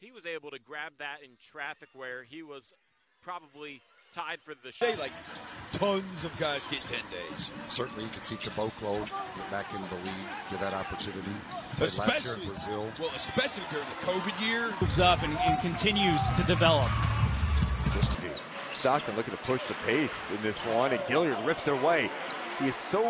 he was able to grab that in traffic where he was probably tied for the show. Like tons of guys get 10 days. Certainly, you can see Caboclo get back in the league, get that opportunity. Especially last year in Brazil. Well, especially during the COVID year. Moves up and, and continues to develop. Just see. Stockton looking to push the pace in this one, and Gilyard rips it away. He is so